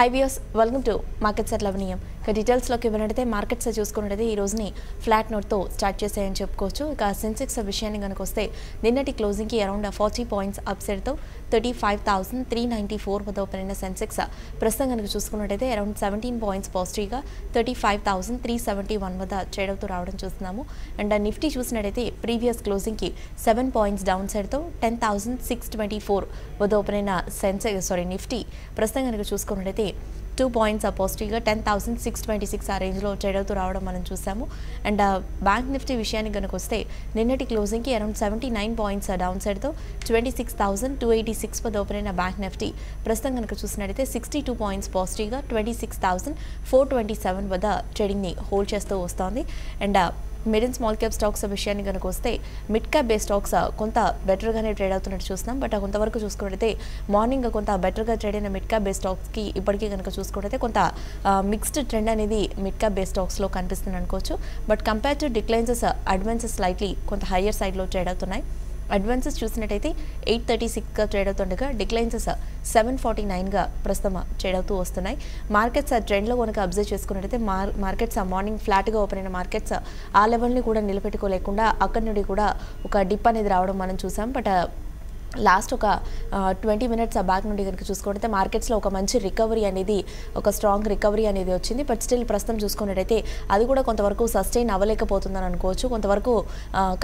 Hi views welcome to markets at లవనీయం ఇక డీటెయిల్స్లోకి ఇవ్వనట్టయితే మార్కెట్స్ చూసుకున్నట్టయితే ఈ రోజుని ఫ్లాట్ నోట్తో స్టార్ట్ చేసాయని చెప్పుకోవచ్చు. ఇక సెన్సెక్స్ విషయాన్ని కనుక వస్తే నిన్నటి క్లోజింగ్కి around forty points అప్సైడ్తో thirty five thousand three ninety four వద్ద ఓపెన్ అయిన సెన్సెక్స్ ప్రస్తుతం కనుక చూసుకున్నట్టయితే అరౌండ్ సెవెంటీన్ పాయింట్స్ పాజిటివ్గా thirty five thousand three seventy one వద్ద ట్రేడ్ అవుతూ రావడం చూస్తున్నాము. అండ్ నిఫ్టీ చూసినట్టయితే ప్రీవియస్ క్లోజింగ్కి seven points down సైడ్తో ten thousand six twenty four వద్ద ఓపెన్ అయిన సెన్సెక్స్ సారీ నిఫ్టీ ప్రస్తుతం కనుక చూసుకున్నట్టయితే టూ పాయింట్స్ పాజిటివ్గా ten thousand six twenty six ఆ రేంజ్లో ట్రేడ్ అవుతూ రావడం మనం చూసాము. అండ్ uh, బ్యాంక్ నిఫ్టీ విషయానికి కనుక వస్తే నిన్నటి క్లోజింగ్కి around seventy nine points down సైడ్తో twenty six thousand two eighty six వద్ద ఓపెన్ అయిన బ్యాంక్ నిఫ్టీ. ప్రస్తుతం కనుక చూసినట్టయితే సిక్స్టీ టూ పాయింట్స్ పాజిటివ్గా twenty six thousand four twenty seven వద్ద ట్రేడింగ్ని హోల్డ్ చేస్తూ వస్తోంది. And uh, mid and small cap stocks విషయాన్ని కనుక వస్తే మిడ్ క్యాప్ బే స్టాక్స్ కొంత బెటర్గానే ట్రేడ్ అవుతున్నట్టు చూస్తున్నాం. బట్ కొంతవరకు చూసుకున్నట్టయితే మార్నింగ్ కొంత బెటర్గా ట్రేడ్ అయిన మిడ్ క్యాప్ బే స్టాక్స్కి ఇప్పటికీ కనుక చూసుకున్నట్టయితే కొంత మిక్స్డ్ ట్రెండ్ అనేది మిడ్ క్యాప్ బే స్టాక్స్లో కనిపిస్తుంది అనుకోవచ్చు but compare to declines advances slightly కొంత హయ్యర్ సైడ్లో ట్రేడ్ అవుతున్నాయి. అడ్వాన్సెస్ చూసినట్టయితే ఎయిట్ థర్టీ సిక్స్గా ట్రేడ్ అవుతుండగా డిక్లైన్సెస్ సెవెన్ ఫార్టీ నైన్గా ప్రస్తుతం ట్రేడ్ అవుతూ వస్తున్నాయి. మార్కెట్స్ ఆ ట్రెండ్లో కనుక అబ్జర్వ్ చేసుకున్నట్టయితే మార్ మార్కెట్స్ ఆ మార్నింగ్ ఫ్లాట్గా ఓపెన్ అయిన మార్కెట్స్ ఆ లెవెల్ని కూడా నిలబెట్టుకోలేకుండా అక్కడి నుండి కూడా ఒక డిప్ అనేది రావడం మనం చూసాం. బట్ లాస్ట్ ఒక ట్వంటీ మినిట్స్ ఆ బ్యాక్ నుండి కనుక చూసుకుంటే మార్కెట్స్లో ఒక మంచి రికవరీ అనేది ఒక స్ట్రాంగ్ రికవరీ అనేది వచ్చింది. బట్ స్టిల్ ప్రస్తుతం చూసుకున్నట్టయితే అది కూడా కొంతవరకు సస్టైన్ అవ్వలేకపోతుందని అనుకోవచ్చు. కొంతవరకు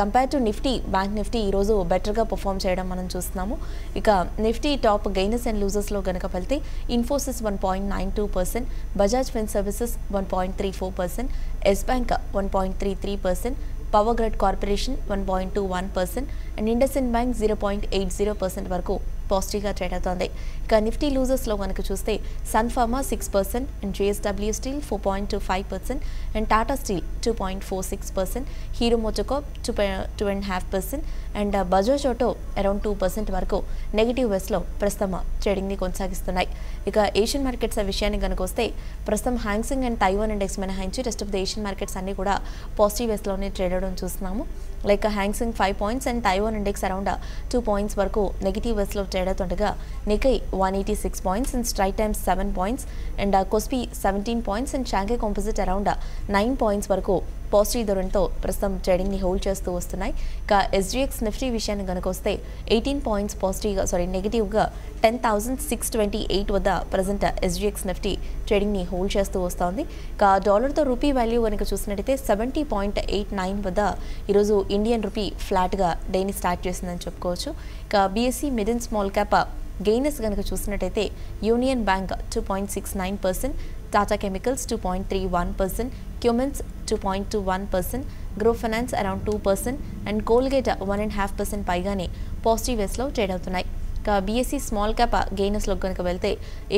compare to Nifty bank Nifty ఈరోజు బెటర్గా పర్ఫామ్ చేయడం మనం చూస్తున్నాము. ఇక నిఫ్టీ టాప్ గెయినర్స్ అండ్ లూజర్స్లో కనుక వెళ్తే Infosys one point nine two percent Bajaj fin services one point three four percent yes bank one point three three percent power grid corporation one point two one percent and IndusInd bank zero point eight zero percent వరకు పాజిటివ్గా trade అవుతోంది. ఇక Nifty లూజర్స్లో మనకు చూస్తే sun pharma six percent and JSW steel four point two five percent and Tata steel two point four six percent hero MotoCorp two two and half percent and Bajaj auto around two percent వరకు negative వెస్లో ప్రస్తుతం ట్రేడింగ్ని కొనసాగిస్తున్నాయి. ఇక Asian markets విషయానికి కనుక వస్తే ప్రస్తుతం Hang Seng and Taiwan index మినహాయించి rest of the Asian markets అన్ని కూడా పాజిటివ్ వేస్లోనే ట్రేడ్ అవడం చూస్తున్నాము. Like Hang Seng five points and Taiwan index around two points వరకు నెగిటివ్ వెస్లో ట్రేడ్ అవుతుండగా Nikkei one eighty six points and Straits Times seven points and Kospi seventeen points and Shanghai composite around nine points వరకు positive ధోరణితో ప్రస్తుతం ట్రేడింగ్ని hold చేస్తూ వస్తున్నాయి. ఇక ఎస్జీఎక్స్ నిఫ్టీ విషయాన్ని కనుక వస్తే ఎయిటీన్ పాయింట్స్ పాజిటివ్గా సారీ నెగిటివ్గా ten thousand six twenty eight వద్ద ప్రజెంట్ ఎస్జీఎక్స్ నిఫ్టీ ట్రేడింగ్ని హోల్డ్ చేస్తూ వస్తోంది. ఇక డాలర్తో రూపీ వాల్యూ కనుక చూసినట్టయితే సెవెంటీ పాయింట్ ఎయిట్ నైన్ వద్ద ఈరోజు ఇండియన్ రూపీ ఫ్లాట్గా డేని స్టార్ట్ చేసిందని చెప్పుకోవచ్చు. ఇక BSE mid small cap gainers కనుక చూసినట్టయితే union bank two point six nine percent Tata chemicals two point three one percent Cummins two point two one percent grow finance around two percent and Colgate one and half percent పైగానే. Positive వేస్లో trade అవుతున్నాయి. ఇక BSE small cap గెయినర్స్లో కనుక వెళ్తే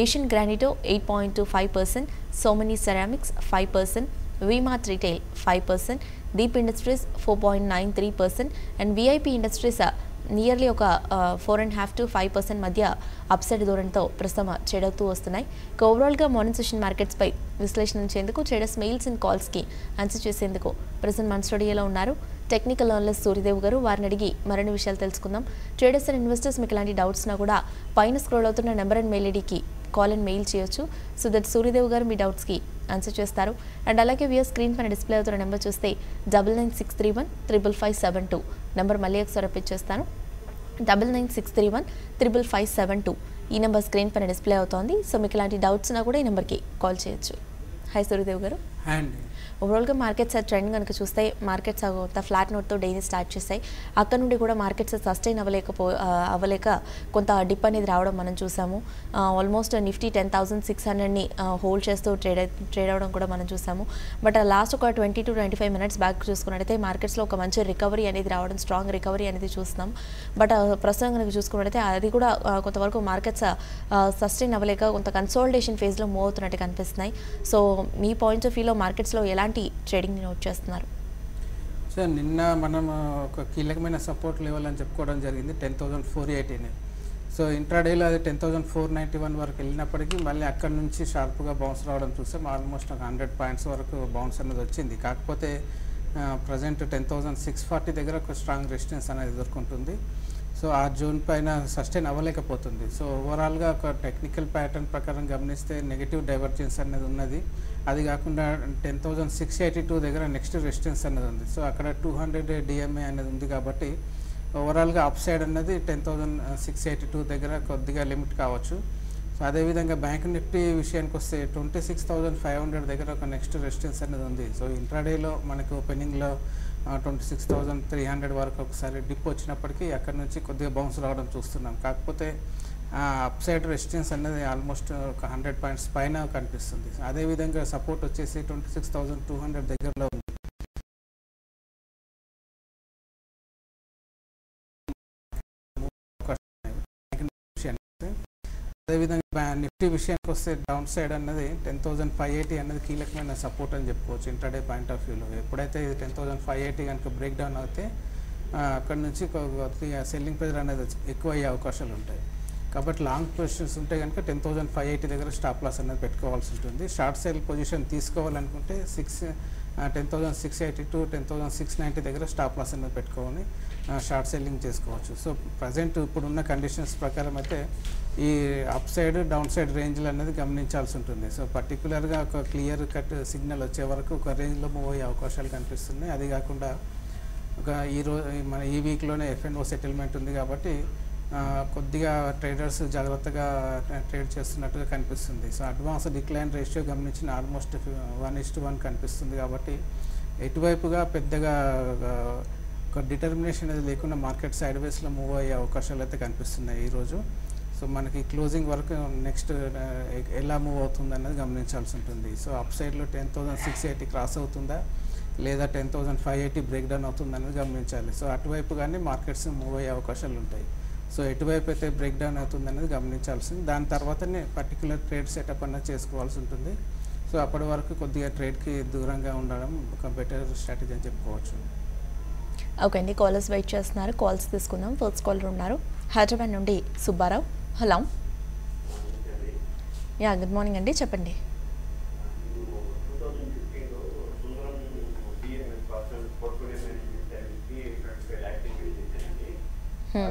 Asian Granito eight point two five percent Somany ceramics five percent V Mart retail five percent Deep industries four point nine three percent and VIP industries nearly ఒక four and half to five percent మధ్య upset ధోరణితో ప్రస్తుతం చెడవుతూ వస్తున్నాయి. ఇక ఓవరాల్గా morning session మార్కెట్స్పై విశ్లేషించేందుకు ట్రేడర్స్ మెయిల్స్ అండ్ కాల్స్కి ఆన్సర్ చేసేందుకు ప్రజెంట్ మన స్టూడియోలో ఉన్నారు. టెక్నికల్ అనలిస్ట్ సూర్యదేవ్ గారు వారిని అడిగి మరిన్ని విషయాలు తెలుసుకుందాం. ట్రేడర్స్ అండ్ ఇన్వెస్టర్స్ మీకు ఇలాంటి డౌట్స్నా కూడా పైన స్క్రోల్ అవుతున్న నెంబర్ అండ్ మెయిల్ ఐడికి కాల్ అండ్ మెయిల్ చేయొచ్చు. సో దట్ సూర్యదేవ్ గారు మీ డౌట్స్కి ఆన్సర్ చేస్తారు. అండ్ అలాగే వియర్ స్క్రీన్ పైన డిస్ప్లే అవుతున్న నెంబర్ చూస్తే double nine six three one triple five seven two number మళ్ళీ ఒకసారి రిపీట్ చేస్తాను. Double nine six three one triple five seven two ఈ నెంబర్ స్క్రీన్ పైన డిస్ప్లే అవుతోంది. సో మీకు ఇలాంటి డౌట్స్ ఉన్నా కూడా ఈ నెంబర్కి కాల్ చేయొచ్చు. హాయ్ సూర్యదేవ్ గారు. అండ్ ఓవరాల్గా మార్కెట్స్ ట్రెండ్ కనుక చూస్తే మార్కెట్స్ కొంత ఫ్లాట్ నోట్తో డైలీ స్టార్ట్ చేస్తాయి. అక్కడ నుండి కూడా మార్కెట్స్ సస్టైన్ అవ్వలేకపో అవ్వలేక కొంత డిప్ అనేది రావడం మనం చూసాము. Almost Nifty ten thousand six హండ్రెడ్ని hold చేస్తూ ట్రేడ్ ట్రేడ్ అవ్వడం కూడా మనం చూసాము. బట్ లాస్ట్ ఒక twenty to twenty five minutes back చూసుకున్నట్టయితే మార్కెట్స్లో ఒక మంచి రికవరీ అనేది రావడం స్ట్రాంగ్ రికవరీ అనేది చూస్తున్నాం. బట్ ప్రస్తుతం కనుక చూసుకున్నట్టయితే అది కూడా కొంతవరకు మార్కెట్స్ సస్టైన్ అవ్వలేక కొంత కన్సోల్టేషన్ ఫేజ్లో మూవ్ అవుతున్నట్టు కనిపిస్తున్నాయి. సో మీ పాయింట్ ఆఫ్ వ్యూలో మార్కెట్స్లో ఎలాంటి ట్రేడింగ్ నోట్ చేస్తున్నారు? సో నిన్న మనం ఒక కీలకమైన సపోర్ట్ లెవెల్ అని చెప్పుకోవడం జరిగింది. టెన్ థౌజండ్ ఫోర్ ఎయిటీని సో ఇంట్రాడేలో అది ten thousand four ninety one వరకు వెళ్ళినప్పటికీ మళ్ళీ అక్కడ నుంచి షార్ప్గా బౌన్స్ రావడం చూసాం. ఆల్మోస్ట్ ఒక హండ్రెడ్ పాయింట్స్ వరకు బౌన్స్ అనేది వచ్చింది. కాకపోతే present ten thousand six forty దగ్గర ఒక స్ట్రాంగ్ రెసిస్టెన్స్ అనేది ఎదుర్కొంటుంది. సో ఆ జోన్ పైన సస్టైన్ అవ్వలేకపోతుంది. సో ఓవరాల్గా ఒక టెక్నికల్ ప్యాటర్న్ ప్రకారం గమనిస్తే నెగిటివ్ డైవర్జెన్స్ అనేది ఉన్నది. అది కాకుండా ten thousand six eighty two దగ్గర నెక్స్ట్ రెసిస్టెన్స్ అనేది ఉంది. సో అక్కడ టూ హండ్రెడ్ డిఎంఏ అనేది ఉంది కాబట్టి ఓవరాల్గా అప్ సైడ్ అన్నది ten thousand six eighty two దగ్గర కొద్దిగా లిమిట్ కావచ్చు. సో అదేవిధంగా బ్యాంక్ నిఫ్టీ విషయానికి వస్తే twenty six thousand five hundred దగ్గర ఒక నెక్స్ట్ రెసిస్టెన్స్ అనేది ఉంది. సో ఇంట్రాడేలో మనకి ఓపెనింగ్లో twenty six thousand three hundred వరకు ఒకసారి డిప్ వచ్చినప్పటికీ అక్కడ నుంచి కొద్దిగా బౌన్స్ రావడం చూస్తున్నాం. కాకపోతే అప్ సైడ్ రెసిస్టెన్స్ అనేది ఆల్మోస్ట్ ఒక హండ్రెడ్ పాయింట్స్ పైన కనిపిస్తుంది. అదేవిధంగా సపోర్ట్ వచ్చేసి twenty six thousand two hundred దగ్గరలో ఉంది. అదేవిధంగా నిఫ్టీ విషయానికి వస్తే డౌన్ సైడ్ అనేది టెన్ థౌసండ్ ఫైవ్ ఎయిటీ అనేది కీలకమైన సపోర్ట్ అని చెప్పుకోవచ్చు ఇంటర్డే పాయింట్ ఆఫ్ వ్యూలో ఎప్పుడైతే ఇది టెన్ థౌసండ్ ఫైవ్ ఎయిటీ కనుక బ్రేక్ డౌన్ అయితే అక్కడ నుంచి సెల్లింగ్ ప్రెజర్ అనేది ఎక్కువ అయ్యే అవకాశాలు ఉంటాయి. కాబట్టి లాంగ్ పొజిషన్స్ ఉంటే కనుక టెన్ థౌసండ్ ఫైవ్ ఎయిటీ దగ్గర స్టాప్ లాస్ అనేది పెట్టుకోవాల్సి ఉంటుంది. షార్ట్ సేల్ పొజిషన్ తీసుకోవాలనుకుంటే six ten thousand six eighty to ten thousand six ninety దగ్గర స్టాప్ లాస్ అనేది పెట్టుకోవాలి. షార్ట్ సెల్లింగ్ చేసుకోవచ్చు. సో ప్రజెంట్ ఇప్పుడున్న కండిషన్స్ ప్రకారం అయితే ఈ అప్ సైడ్ డౌన్ సైడ్ రేంజ్లు అనేది గమనించాల్సి ఉంటుంది. సో పర్టికులర్గా ఒక క్లియర్ కట్ సిగ్నల్ వచ్చే వరకు ఒక రేంజ్లో మూవ్ అయ్యే అవకాశాలు కనిపిస్తున్నాయి. అది కాకుండా ఒక ఈ రోజు మన ఈ వీక్లోనే ఎఫ్ఎన్ఓ సెటిల్మెంట్ ఉంది కాబట్టి కొద్దిగా ట్రేడర్స్ జాగ్రత్తగా ట్రేడ్ చేస్తున్నట్టుగా కనిపిస్తుంది. సో అడ్వాన్స్ డిక్లైన్ రేషియో గమనించిన almost one is to one కనిపిస్తుంది కాబట్టి ఎటువైపుగా పెద్దగా ఒక డిటర్మినేషన్ అనేది లేకుండా మార్కెట్ సైడ్ వేస్లో మూవ్ అయ్యే అవకాశాలు అయితే కనిపిస్తున్నాయి ఈరోజు సో మనకి క్లోజింగ్ వరకు నెక్స్ట్ ఎలా మూవ్ అవుతుంది అన్నది గమనించాల్సి ఉంటుంది. సో అప్ సైడ్లో ten thousand six eighty cross అవుతుందా? లేదా ten thousand five eighty break down అవుతుంది అనేది గమనించాలి. సో అటువైపు కానీ మార్కెట్స్ మూవ్ అయ్యే అవకాశాలు ఉంటాయి. సో ఎటువైపు అయితే బ్రేక్ డౌన్ అవుతుంది అనేది గమనించాల్సింది. దాని తర్వాతనే పర్టికులర్ ట్రేడ్ సెటప్ అన్నది చేసుకోవాల్సి ఉంటుంది. సో అప్పటి వరకు కొద్దిగా ట్రేడ్కి దూరంగా ఉండడం ఒక బెటర్ స్ట్రాటజీ అని చెప్పుకోవచ్చు. ఓకే అండి. కాలర్స్ వెయిట్ చేస్తున్నారు. కాల్స్ తీసుకుందాం. ఫస్ట్ కాలర్ ఉన్నారు. హైదరాబాద్ నుండి Subbarao. Hello ya good morning అండి. చెప్పండి. Hmm.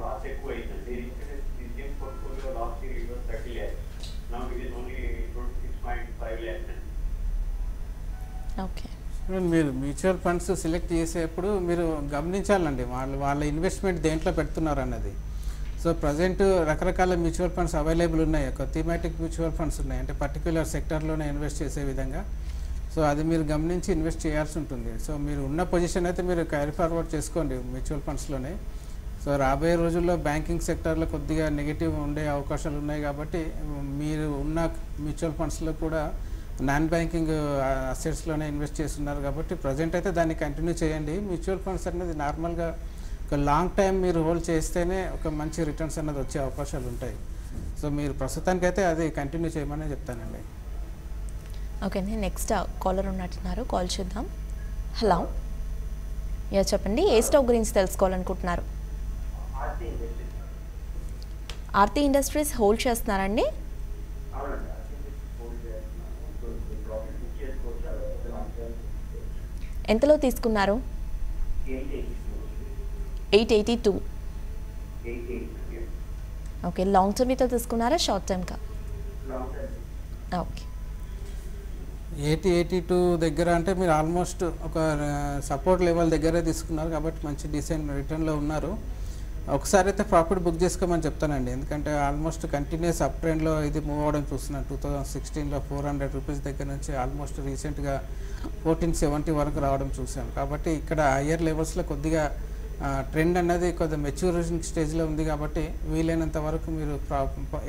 లాస్ ఎక్కువ అయిందండి Indian portfolio last year it was thirty lakhs now it is only twenty six point five lakhs అండి ఓకే మీరు మ్యూచువల్ ఫండ్స్ సెలెక్ట్ చేసేప్పుడు మీరు గమనించాలండి. వాళ్ళు వాళ్ళ ఇన్వెస్ట్మెంట్ దేంట్లో పెడుతున్నారు అన్నది. సో ప్రజెంట్ రకరకాల మ్యూచువల్ ఫండ్స్ అవైలబుల్ ఉన్నాయి. ఒక థీమాటిక్ మ్యూచువల్ ఫండ్స్ ఉన్నాయి. అంటే పర్టికులర్ సెక్టర్లోనే ఇన్వెస్ట్ చేసే విధంగా. సో అది మీరు గమనించి ఇన్వెస్ట్ చేయాల్సి ఉంటుంది. సో మీరు ఉన్న పొజిషన్ అయితే మీరు క్యారీ ఫార్వర్డ్ చేసుకోండి మ్యూచువల్ ఫండ్స్లోనే. సో రాబోయే రోజుల్లో బ్యాంకింగ్ సెక్టర్లో కొద్దిగా నెగిటివ్ ఉండే అవకాశాలు ఉన్నాయి కాబట్టి మీరు ఉన్న మ్యూచువల్ ఫండ్స్లో కూడా నాన్ బ్యాంకింగ్ అసెట్స్లోనే ఇన్వెస్ట్ చేస్తున్నారు కాబట్టి ప్రజెంట్ అయితే దాన్ని కంటిన్యూ చేయండి. మ్యూచువల్ ఫండ్స్ అనేది నార్మల్గా ఒక లాంగ్ టైం మీరు హోల్డ్ చేస్తేనే ఒక మంచి రిటర్న్స్ అన్నది వచ్చే అవకాశాలు ఉంటాయి. సో మీరు ప్రస్తుతానికైతే అది కంటిన్యూ చేయమని చెప్తానండి. ఓకే అండి. నెక్స్ట్ కాలర్ ఉన్నట్టున్నారు. కాల్ చేద్దాం. హలో. యా చెప్పండి. ఏ స్టాక్ గురించి తెలుసుకోవాలనుకుంటున్నారు? ఆర్తి ఇండస్ట్రీస్. హోల్డ్ చేస్తున్నారండి అవునండి హోల్డ్ చేస్తున్నాను సో ప్రాఫిట్ బుక్ చేసుకోవచ్చు ఎంతలో తీసుకున్నారు? Eight eighty two. Okay long టర్మ్తో తీసుకున్నారా short టర్మ్గా time okay. Eighty eighty two దగ్గర అంటే మీరు ఆల్మోస్ట్ ఒక సపోర్ట్ లెవెల్ దగ్గరే తీసుకున్నారు కాబట్టి మంచి డిసెంట్ రిటర్న్లో ఉన్నారు. ఒకసారి అయితే ప్రాఫిట్ బుక్ చేసుకోమని చెప్తానండి. ఎందుకంటే ఆల్మోస్ట్ కంటిన్యూస్ అప్ ట్రెండ్లో ఇది మూవ్ అవ్వడం చూస్తున్నాను. టూ థౌజండ్ సిక్స్టీన్లో ఫోర్ హండ్రెడ్ రూపీస్ దగ్గర నుంచి ఆల్మోస్ట్ రీసెంట్గా ఫోర్టీన్ సెవెంటీ వరకు రావడం చూసాం కాబట్టి ఇక్కడ హయ్యర్ లెవెల్స్లో కొద్దిగా ట్రెండ్ అన్నది కొద్దిగా మెచ్యూరేషన్ స్టేజ్లో ఉంది కాబట్టి వీలైనంత వరకు మీరు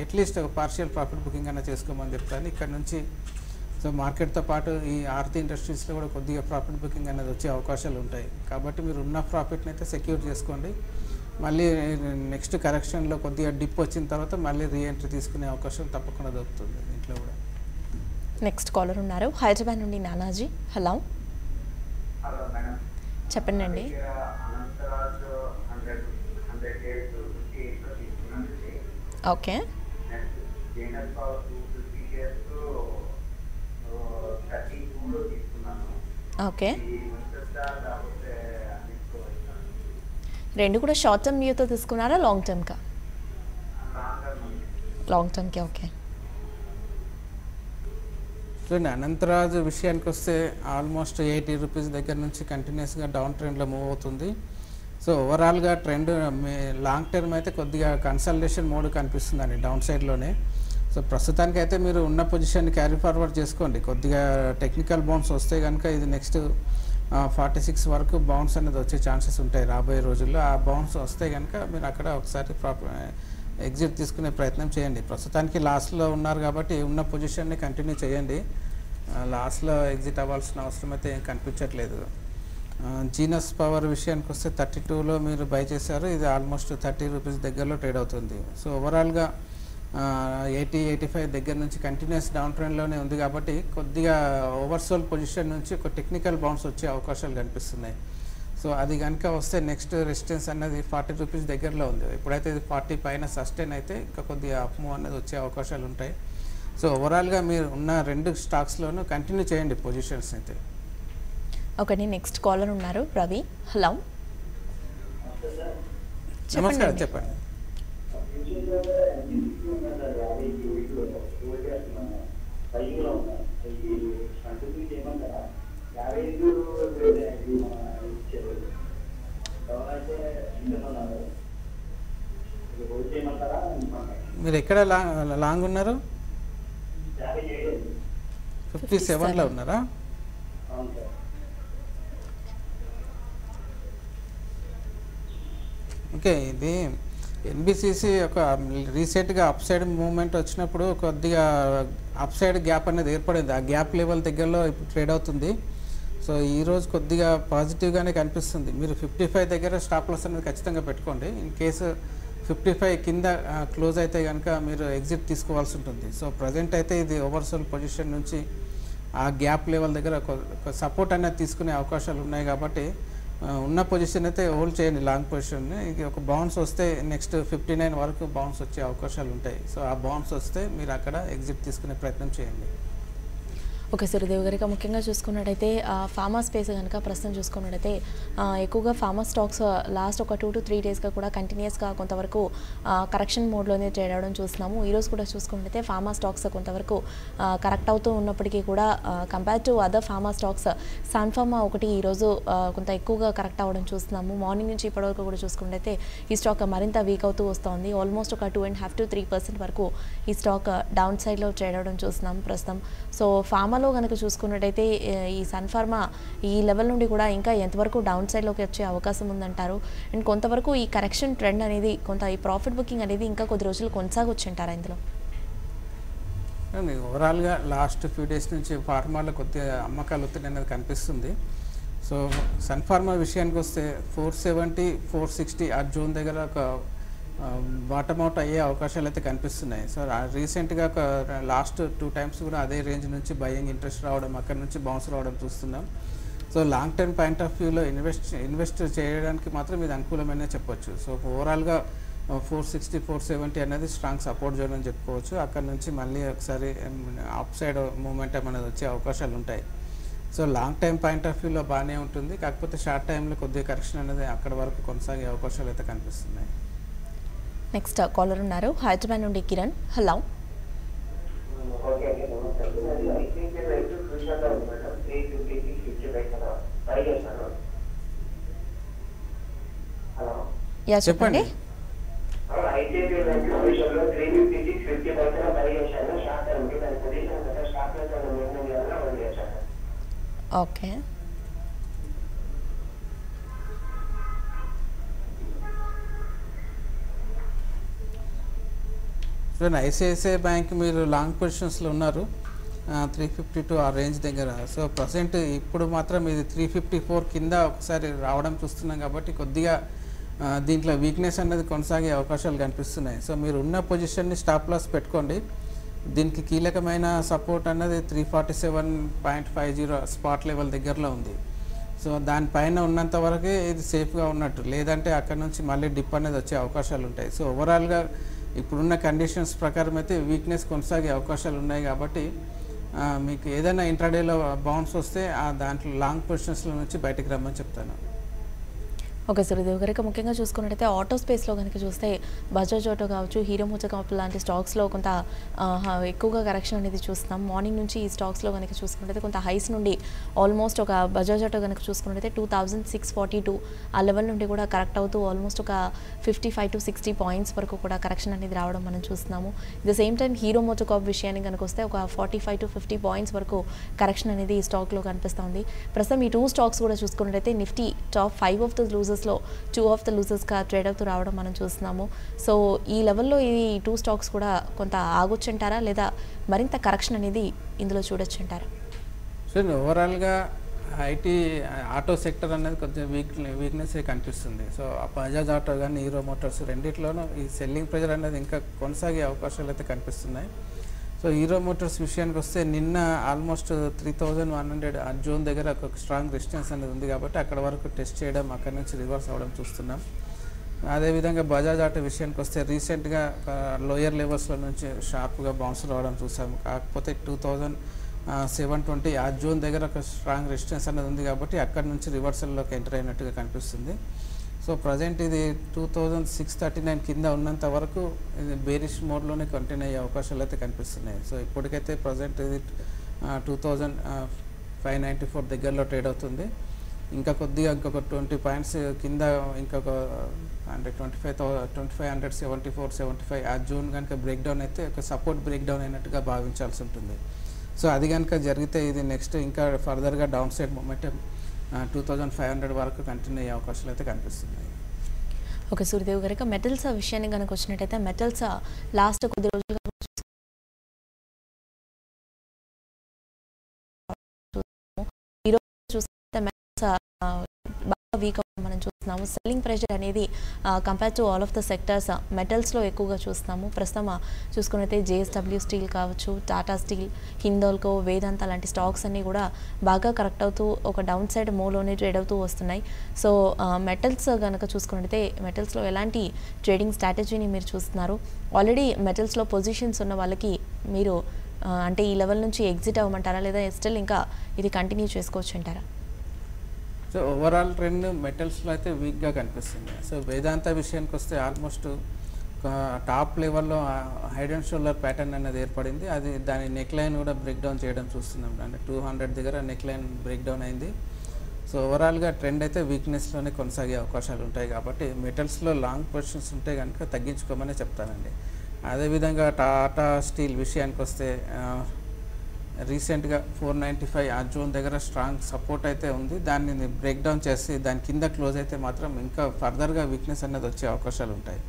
అట్లీస్ట్ ఒక పార్షియల్ ప్రాఫిట్ బుకింగ్ అన్న చేసుకోమని చెప్తాను. ఇక్కడ నుంచి సో మార్కెట్తో పాటు ఈ ఆర్తి ఇండస్ట్రీస్లో కూడా కొద్దిగా ప్రాఫిట్ బుకింగ్ అనేది వచ్చే అవకాశాలు ఉంటాయి. కాబట్టి మీరు ఉన్న ప్రాఫిట్ని అయితే సెక్యూర్ చేసుకోండి. మళ్ళీ నెక్స్ట్ కరెక్షన్లో కొద్దిగా డిప్ వచ్చిన తర్వాత మళ్ళీ రీఎంట్రీ తీసుకునే అవకాశం తప్పకుండా దొరుకుతుంది దీంట్లో కూడా. నెక్స్ట్ కాలర్ ఉన్నారు. హైదరాబాద్ నుండి నానాజీ. హలో. చెప్పండి అండి ఓకే. నెక్స్ట్ రెండు కూడా షార్ట్ టర్మ్ వ్యూతో తీసుకున్నారా లాంగ్ టర్మ్కా లాంగ్ లాంగ్ టర్మ్కే ఓకే చూడండి అనంతరాజు విషయానికి వస్తే ఆల్మోస్ట్ ఎయిటీ రూపీస్ దగ్గర నుంచి కంటిన్యూస్గా డౌన్ ట్రెండ్లో మూవ్ అవుతుంది. సో ఓవరాల్గా ట్రెండ్ లాంగ్ టర్మ్ అయితే కొద్దిగా కన్సల్టేషన్ మోడ్ కనిపిస్తుందండి డౌన్ సైడ్లోనే సో ప్రస్తుతానికి అయితే మీరు ఉన్న పొజిషన్ క్యారీ ఫార్వర్డ్ చేసుకోండి. కొద్దిగా టెక్నికల్ బౌన్స్ వస్తే కనుక ఇది నెక్స్ట్ ఫార్టీ సిక్స్ వరకు బౌన్స్ అనేది వచ్చే ఛాన్సెస్ ఉంటాయి రాబోయే రోజుల్లో. ఆ బౌన్స్ వస్తే కనుక మీరు అక్కడ ఒకసారి ఎగ్జిట్ తీసుకునే ప్రయత్నం చేయండి. ప్రస్తుతానికి లాస్ట్లో ఉన్నారు కాబట్టి ఉన్న పొజిషన్ని కంటిన్యూ చేయండి. లాస్ట్లో ఎగ్జిట్ అవ్వాల్సిన అవసరం అయితే ఏం కనిపించట్లేదు. జీనస్ పవర్ విషయానికి వస్తే థర్టీ టూలో మీరు బై చేశారు. ఇది ఆల్మోస్ట్ థర్టీ రూపీస్ దగ్గరలో ట్రేడ్ అవుతుంది. సో ఓవరాల్గా ఎయిటీ ఎయిటీ ఫైవ్ దగ్గర నుంచి కంటిన్యూస్ డౌన్ ట్రెండ్లోనే ఉంది కాబట్టి కొద్దిగా ఓవర్సోల్ పొజిషన్ నుంచి ఒక టెక్నికల్ బౌన్స్ వచ్చే అవకాశాలు కనిపిస్తున్నాయి. సో అది కనుక వస్తే నెక్స్ట్ రెసిస్టెన్స్ అన్నది ఫార్టీ రూపీస్ దగ్గరలో ఉంది. ఎప్పుడైతే ఇది ఫార్టీ పైన సస్టైన్ అయితే ఇంకా కొద్దిగా అప్ మూవ్ అనేది వచ్చే అవకాశాలు ఉంటాయి. సో ఓవరాల్గా మీరు ఉన్న రెండు స్టాక్స్లోనూ కంటిన్యూ చేయండి పొజిషన్స్ అయితే. ఒకటి నెక్స్ట్ కాలర్ ఉన్నారు రవి. హలో నమస్కారం చెప్పండి. మీరు ఎక్కడ లాంగ్ లాంగ్ ఉన్నారు? ఫిఫ్టీ సెవెన్లో ఉన్నారా? ఓకే ఇది ఎన్బిసిసి ఒక రీసెంట్గా అప్ సైడ్ మూవ్మెంట్ వచ్చినప్పుడు కొద్దిగా అప్ సైడ్ గ్యాప్ అనేది ఏర్పడింది. ఆ గ్యాప్ లెవెల్ దగ్గరలో ఇప్పుడు ట్రేడ్ అవుతుంది. సో ఈ రోజు కొద్దిగా పాజిటివ్గానే కనిపిస్తుంది. మీరు ఫిఫ్టీ ఫైవ్ దగ్గర స్టాప్ లాస్ అనేది ఖచ్చితంగా పెట్టుకోండి. ఇన్ కేసు ఫిఫ్టీ ఫైవ్ కింద క్లోజ్ అయితే కనుక మీరు ఎగ్జిట్ తీసుకోవాల్సి ఉంటుంది. సో ప్రజెంట్ అయితే ఇది ఓవర్సోల్ పొజిషన్ నుంచి ఆ గ్యాప్ లెవెల్ దగ్గర సపోర్ట్ అనేది తీసుకునే అవకాశాలు ఉన్నాయి కాబట్టి ఉన్న పొజిషన్ అయితే హోల్డ్ చేయండి లాంగ్ పొజిషన్. ఇది ఒక బౌన్స్ వస్తే నెక్స్ట్ ఫిఫ్టీ నైన్ వరకు బౌన్స్ వచ్చే అవకాశాలు ఉంటాయి. సో ఆ బౌన్స్ వస్తే మీరు అక్కడ ఎగ్జిట్ తీసుకునే ప్రయత్నం చేయండి. ఓకే సురదేవ్ గారు ఇక ముఖ్యంగా చూసుకున్నట్టయితే ఫార్మా స్పేస్ కనుక ప్రస్తుతం చూసుకున్నట్టయితే ఎక్కువగా ఫార్మా స్టాక్స్ లాస్ట్ ఒక టూ టు త్రీ డేస్గా కూడా కంటిన్యూస్గా కొంతవరకు కరెక్షన్ మోడ్లోనే ట్రేడ్ అవడం చూస్తున్నాము. ఈరోజు కూడా చూసుకున్నట్టయితే ఫార్మా స్టాక్స్ కొంతవరకు కరెక్ట్ అవుతూ ఉన్నప్పటికీ కూడా compare to other pharma stocks Sun Pharma ఒకటి ఈరోజు కొంత ఎక్కువగా కరెక్ట్ అవ్వడం చూస్తున్నాము. మార్నింగ్ నుంచి ఇప్పటివరకు కూడా చూసుకున్నట్టయితే ఈ స్టాక్ మరింత వీక్ అవుతూ వస్తోంది. ఆల్మోస్ట్ ఒక two and half to three percent వరకు ఈ స్టాక్ డౌన్ సైడ్లో ట్రేడ్ అవడం చూస్తున్నాం ప్రస్తుతం. సో ఫార్మాలో కనుక చూసుకున్నట్టయితే ఈ సన్ఫార్మా ఈ లెవెల్ నుండి కూడా ఇంకా ఎంతవరకు డౌన్ సైడ్లోకి వచ్చే అవకాశం ఉందంటారు? అండ్ కొంతవరకు ఈ కరెక్షన్ ట్రెండ్ అనేది కొంత ఈ ప్రాఫిట్ బుకింగ్ అనేది ఇంకా కొద్ది రోజులు కొనసాగొచ్చు అంటారా ఇందులో ఓవరాల్గా లాస్ట్ ఫ్యూ డేస్ నుంచి ఫార్మాలో కొద్దిగా అమ్మకాలు ఒత్తిడి అనేది కనిపిస్తుంది. సో సన్ ఫార్మా విషయానికి వస్తే ఫోర్ సెవెంటీ ఫోర్ సిక్స్టీ ఆ జూన్ దగ్గర ఒక బాటమ్ అవుట్ అయ్యే అవకాశాలు అయితే కనిపిస్తున్నాయి. సో రీసెంట్గా ఒక లాస్ట్ టూ టైమ్స్ కూడా అదే రేంజ్ నుంచి బయింగ్ ఇంట్రెస్ట్ రావడం అక్కడ నుంచి బౌన్స్ రావడం చూస్తున్నాం. So long term point of వ్యూలో ఇన్వెస్ట్ ఇన్వెస్ట్ చేయడానికి మాత్రం ఇది అనుకూలమైన చెప్పొచ్చు. సో ఓవరాల్గా ఫోర్ సిక్స్టీ ఫోర్ సెవెంటీ అనేది స్ట్రాంగ్ సపోర్ట్ జోన్ అని చెప్పుకోవచ్చు. అక్కడ నుంచి మళ్ళీ ఒకసారి అప్ సైడ్ మూమెంటం అనేది వచ్చే అవకాశాలు ఉంటాయి. So long time point of వ్యూలో బాగానే ఉంటుంది. కాకపోతే షార్ట్ టైంలో కొద్దిగా కరెక్షన్ అనేది అక్కడ వరకు కొనసాగే అవకాశాలు అయితే కనిపిస్తున్నాయి. నెక్స్ట్ కాలర్ ఉన్నారు. హైదరాబాద్ నుండి కిరణ్. హలో ఓకే అండి నమస్తే చూడండి ఐసిఐసిఐ బ్యాంక్ మీరు లాంగ్ పొజిషన్స్లో ఉన్నారు. త్రీ ఫిఫ్టీ టూ ఆ రేంజ్ దగ్గర. సో ప్రజెంట్ ఇప్పుడు మాత్రం ఇది త్రీ ఫిఫ్టీ ఫోర్ కింద ఒకసారి రావడం చూస్తున్నాం కాబట్టి కొద్దిగా దీంట్లో వీక్నెస్ అనేది కొనసాగే అవకాశాలు కనిపిస్తున్నాయి. సో మీరు ఉన్న పొజిషన్ని స్టాప్ లాస్ పెట్టుకోండి. దీనికి కీలకమైన సపోర్ట్ అన్నది three forty seven point five zero spot level దగ్గరలో ఉంది. సో దానిపైన ఉన్నంత వరకే ఇది సేఫ్గా ఉన్నట్టు. లేదంటే అక్కడ నుంచి మళ్ళీ డిప్ అనేది వచ్చే అవకాశాలు ఉంటాయి. సో ఓవరాల్గా ఇప్పుడున్న కండిషన్స్ ప్రకారం అయితే వీక్నెస్ కొనసాగే అవకాశాలు ఉన్నాయి కాబట్టి మీకు ఏదైనా ఇంట్రాడేలో బౌన్స్ వస్తే ఆ దాంట్లో లాంగ్ పొజిషన్స్లో నుంచి బయటకు రమ్మని చెప్తాను. ఓకే సురదేవ్ గారు ఇక ముఖ్యంగా చూసుకున్నట్టయితే ఆటో స్పేస్లో కనుక చూస్తే బజాజ్ ఆటో కావచ్చు హీరో మోటో కావచ్చు లాంటి స్టాక్స్లో కొంత ఎక్కువగా కరెక్షన్ అనేది చూస్తున్నాం. మార్నింగ్ నుంచి ఈ స్టాక్స్లో కనుక చూసుకున్నట్టయితే కొంత హైస్ నుండి ఆల్మోస్ట్ ఒక బజాజ్ ఆటో కనుక చూసుకున్నట్టయితే two thousand six forty two ఆ లెవెల్ నుండి కూడా కరెక్ట్ అవుతూ ఆల్మోస్ట్ ఒక fifty five to sixty points వరకు కూడా కరెక్షన్ అనేది రావడం మనం చూస్తున్నాము. The same time Hero MotoCorp విషయాన్ని కనుక వస్తే ఒక forty five to fifty points వరకు కరెక్షన్ అనేది ఈ స్టాక్లో కనిపిస్తుంది. ప్రస్తుతం ఈ టూ స్టాక్స్ కూడా చూసుకున్నట్టయితే Nifty top five of the లూజర్స్లో two of the లూజర్స్గా ట్రేడ్ అవుతూ రావడం మనం చూస్తున్నాము. సో ఈ లెవెల్లో ఈ టూ స్టాక్స్ కూడా కొంత ఆగొచ్చంటారా? లేదా మరింత కరెక్షన్ అనేది ఇందులో చూడొచ్చంటారా? సో ఓవరాల్గా ఐటీ ఆటో సెక్టర్ అనేది కొంచెం వీక్ వీక్నెస్ కనిపిస్తుంది. సో ఆ బజాజ్ ఆటో కానీ హీరో మోటార్స్ రెండిట్లోనూ ఈ సెల్లింగ్ ప్రెజర్ అనేది ఇంకా కొనసాగే అవకాశాలు అయితే కనిపిస్తున్నాయి. సో హీరో మోటార్స్ విషయానికి వస్తే నిన్న almost three thousand one hundred ఆ జోన్ దగ్గర ఒక స్ట్రాంగ్ రెసిస్టెన్స్ అనేది ఉంది కాబట్టి అక్కడ వరకు టెస్ట్ చేయడం అక్కడ నుంచి రివర్స్ అవ్వడం చూస్తున్నాం. అదేవిధంగా బజాజ్ ఆటో విషయానికి వస్తే రీసెంట్గా లోయర్ లెవెల్స్లో నుంచి షార్ప్గా బౌన్స్ రావడం చూసాము. కాకపోతే టూ థౌజండ్ సెవెన్ ట్వంటీ ఆ జోన్ దగ్గర ఒక స్ట్రాంగ్ రెసిస్టెన్స్ అనేది ఉంది కాబట్టి అక్కడ నుంచి రివర్సల్లోకి ఎంటర్ అయినట్టుగా కనిపిస్తుంది. సో ప్రజెంట్ ఇది two thousand six thirty nine కింద ఉన్నంత వరకు ఇది బేరిష్ మోడ్లోనే కంటిన్యూ అయ్యే అవకాశాలు అయితే కనిపిస్తున్నాయి. సో ఇప్పటికైతే ప్రజెంట్ ఇది two thousand five ninety four దగ్గరలో ట్రేడ్ అవుతుంది. ఇంకా కొద్దిగా ఇంకొక ట్వంటీ పాయింట్స్ కింద ఇంకొక అంటే twenty five thou twenty five hundred seventy four seventy five ఆ జూన్ కనుక బ్రేక్ డౌన్ అయితే ఒక సపోర్ట్ బ్రేక్ డౌన్ అయినట్టుగా భావించాల్సి ఉంటుంది. సో అది కనుక జరిగితే ఇది నెక్స్ట్ ఇంకా ఫర్దర్గా downside movement two thousand five hundred వరకు కంటిన్యూ అయ్యే అవకాశాలు అయితే కనిపిస్తున్నాయి. ఓకే సూర్యదేవ్ గారు ఇక మెటల్స్ విషయానికి కనుక వచ్చినట్టయితే మెటల్స్ లాస్ట్ కొద్ది రోజులుగా చూస్తున్నాము. సెల్లింగ్ ప్రెషర్ అనేది compare to all of the sectors మెటల్స్లో ఎక్కువగా చూస్తున్నాము. ప్రస్తుతం చూసుకున్నైతే జేఎస్డబ్ల్యూ స్టీల్ కావచ్చు టాటా స్టీల్ హిందోల్కో వేదాంత లాంటి స్టాక్స్ అన్నీ కూడా బాగా కరెక్ట్ అవుతూ ఒక డౌన్ సైడ్ మూవ్లోనే ట్రేడ్ అవుతూ వస్తున్నాయి. సో మెటల్స్ కనుక చూసుకున్నట్టయితే మెటల్స్లో ఎలాంటి ట్రేడింగ్ స్ట్రాటజీని మీరు చూస్తున్నారు? ఆల్రెడీ మెటల్స్లో పొజిషన్స్ ఉన్న వాళ్ళకి మీరు అంటే ఈ లెవెల్ నుంచి ఎగ్జిట్ అవ్వమంటారా? లేదా స్టిల్ ఇంకా ఇది కంటిన్యూ చేసుకోవచ్చు అంటారా? సో ఓవరాల్ ట్రెండ్ మెటల్స్లో అయితే వీక్గా కనిపిస్తుంది. సో వేదాంత విషయానికి వస్తే ఆల్మోస్ట్ టాప్ లెవెల్లో హైడ్ అండ్ షోల్డర్ ప్యాటర్న్ అనేది ఏర్పడింది. అది దాని నెక్ లైన్ కూడా బ్రేక్ డౌన్ చేయడం చూస్తున్నాం. అంటే టూ హండ్రెడ్ దగ్గర నెక్ లైన్ బ్రేక్ డౌన్ అయింది. సో ఓవరాల్గా ట్రెండ్ అయితే వీక్నెస్లోనే కొనసాగే అవకాశాలు ఉంటాయి కాబట్టి మెటల్స్లో లాంగ్ పొజిషన్స్ ఉంటే కనుక తగ్గించుకోమని చెప్తానండి. అదేవిధంగా టాటా స్టీల్ విషయానికి వస్తే రీసెంట్గా ఫోర్ నైంటీ ఫైవ్ ఆ జోన్ దగ్గర స్ట్రాంగ్ సపోర్ట్ అయితే ఉంది. దాన్ని బ్రేక్ డౌన్ చేసి దాని కింద క్లోజ్ అయితే మాత్రం ఇంకా ఫర్దర్గా వీక్నెస్ అనేది వచ్చే అవకాశాలు ఉంటాయి.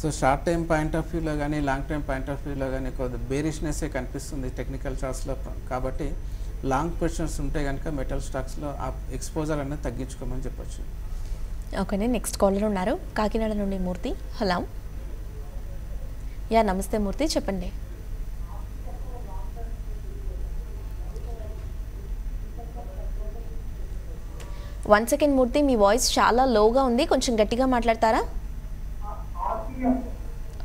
So short time point of వ్యూలో కానీ లాంగ్ టైం పాయింట్ ఆఫ్ వ్యూలో కానీ కొద్ది బేరిష్నెస్సే కనిపిస్తుంది టెక్నికల్ చార్ట్స్లో కాబట్టి లాంగ్ పొజిషన్స్ ఉంటే కనుక మెటల్ స్టాక్స్లో ఆ ఎక్స్పోజర్ అనేది తగ్గించుకోమని చెప్పొచ్చు. ఓకే నెక్స్ట్ కాలర్ ఉన్నారు. కాకినాడ నుండి మూర్తి. హలో. యా నమస్తే మూర్తి. చెప్పండి. వన్ సెకండ్ మూర్తి మీ వాయిస్ చాలా లోగా ఉంది. కొంచెం గట్టిగా మాట్లాడతారా?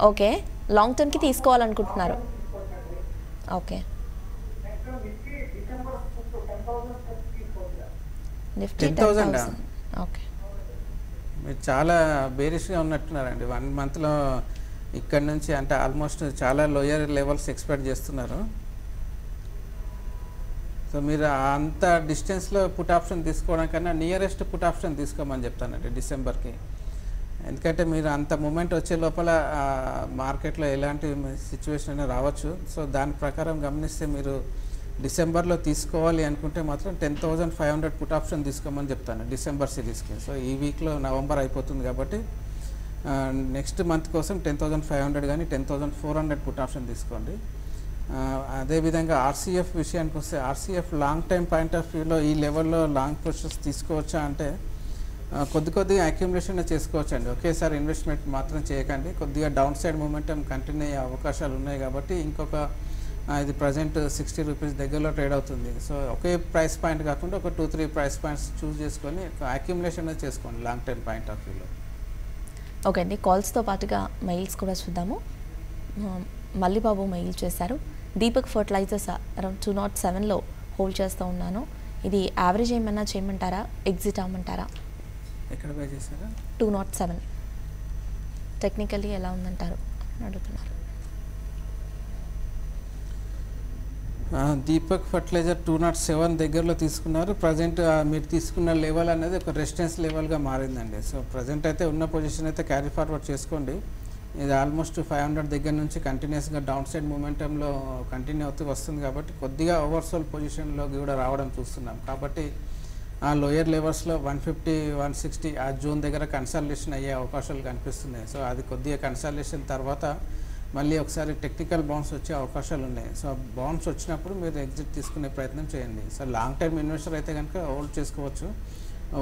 ఓకే లాంగ్ టర్మ్కి తీసుకోవాలనుకుంటున్నారు. ఓకే నిఫ్టీ 10,000 ఆ? ఓకే మీరు చాలా బేరిష్గా ఉన్నట్టున్నారండి. వన్ మంత్లో ఇక్కడ నుంచి అంటే ఆల్మోస్ట్ చాలా లోయర్ లెవెల్స్ ఎక్స్పెక్ట్ చేస్తున్నారు. సో మీరు అంత డిస్టెన్స్లో పుట్ ఆప్షన్ తీసుకోవడం కన్నా నియరెస్ట్ పుట్ ఆప్షన్ తీసుకోమని చెప్తానండి డిసెంబర్కి. ఎందుకంటే మీరు అంత మూమెంట్ వచ్చే లోపల మార్కెట్లో ఎలాంటి సిచ్యువేషన్ అయినా రావచ్చు. సో దాని ప్రకారం గమనిస్తే మీరు డిసెంబర్లో తీసుకోవాలి అనుకుంటే మాత్రం ten thousand five hundred put option తీసుకోమని చెప్తాను డిసెంబర్ సిరీస్కి. సో ఈ వీక్లో నవంబర్ అయిపోతుంది కాబట్టి నెక్స్ట్ మంత్ కోసం టెన్ థౌజండ్ ఫైవ్ హండ్రెడ్ కానీ ten thousand four hundred put option తీసుకోండి. అదేవిధంగా ఆర్సీఎఫ్ విషయానికి వస్తే RCF long time point of వ్యూలో ఈ లెవెల్లో లాంగ్ పొజిషన్స్ తీసుకోవచ్చా అంటే కొద్ది కొద్దిగా అక్యుములేషన్ చేసుకోవచ్చండి. ఒకేసారి ఇన్వెస్ట్మెంట్ మాత్రం చేయకండి. కొద్దిగా డౌన్ సైడ్ మూమెంటం కంటిన్యూ అయ్యే అవకాశాలు ఉన్నాయి కాబట్టి ఇంకొక ఇది ప్రజెంట్ సిక్స్టీ రూపీస్ దగ్గరలో ట్రేడ్ అవుతుంది. సో ఒకే ప్రైస్ పాయింట్ కాకుండా ఒక two three price points choose చేసుకొని అక్యుములేషన్ చేసుకోండి లాంగ్ టైమ్ పాయింట్ ఆఫ్ వ్యూలో ఓకే అండి. కాల్స్తో పాటుగా మెయిల్స్ కూడా చూద్దాము. మల్లిబాబు మెయిల్ చేశారు. Deepak fertilisers around two nought సెవెన్లో హోల్డ్ చేస్తూ ఉన్నాను. ఇది యావరేజ్ ఏమన్నా చేయమంటారా? ఎగ్జిట్ అవ్వమంటారా? ఎక్కడ బై చేశారా? Two not seven. టెక్నికల్లీ ఎలా ఉందంటారు? అని అడుగుతున్నారు. Deepak fertiliser two nought seven దగ్గరలో తీసుకున్నారు. ప్రజెంట్ మీరు తీసుకున్న లెవెల్ అనేది ఒక రెసిస్టెన్స్ లెవెల్గా మారిందండి. సో ప్రజెంట్ అయితే ఉన్న పొజిషన్ అయితే క్యారీ ఫార్వర్డ్ చేసుకోండి. ఇది ఆల్మోస్ట్ ఫైవ్ హండ్రెడ్ దగ్గర నుంచి కంటిన్యూస్గా డౌన్ సైడ్ మూమెంటంలో కంటిన్యూ అవుతూ వస్తుంది కాబట్టి కొద్దిగా ఓవర్సోల్ పొజిషన్లోకి కూడా రావడం చూస్తున్నాం. కాబట్టి ఆ లోయర్ లెవెల్స్లో వన్ ఫిఫ్టీ వన్ సిక్స్టీ ఆ జూన్ దగ్గర కన్సల్టేషన్ అయ్యే అవకాశాలు కనిపిస్తున్నాయి. సో అది కొద్దిగా కన్సల్టేషన్ తర్వాత మళ్ళీ ఒకసారి టెక్నికల్ బౌన్స్ వచ్చే అవకాశాలు ఉన్నాయి. సో బౌన్స్ వచ్చినప్పుడు మీరు ఎగ్జిట్ తీసుకునే ప్రయత్నం చేయండి. సో లాంగ్ టర్మ్ ఇన్వెస్టర్ అయితే కనుక హోల్డ్ చేసుకోవచ్చు.